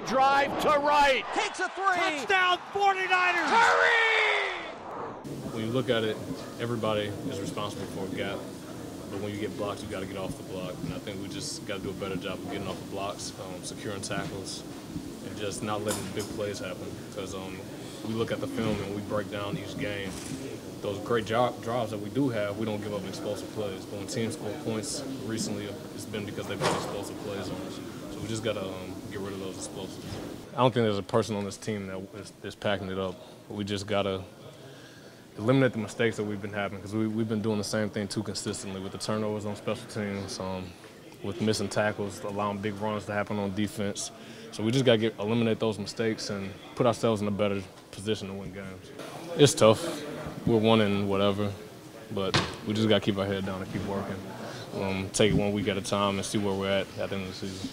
Line drive to right. Takes a three. Touchdown 49ers. Hurry! When you look at it, everybody is responsible for a gap. But when you get blocked, you got to get off the block. And I think we just got to do a better job of getting off the blocks, um, securing tackles, and just not letting big plays happen. Because um, we look at the film and we break down each game. Those great drives that we do have, we don't give up explosive plays. But when teams score points recently, it's been because they've had explosive plays on us. Just got to um, get rid of those explosives. I don't think there's a person on this team that is, is packing it up. We just got to eliminate the mistakes that we've been having because we, we've been doing the same thing too consistently with the turnovers on special teams, um, with missing tackles, allowing big runs to happen on defense. So we just got to get, eliminate those mistakes and put ourselves in a better position to win games. It's tough. We're one in whatever, but we just got to keep our head down and keep working. Um, take it one week at a time and see where we're at at the end of the season.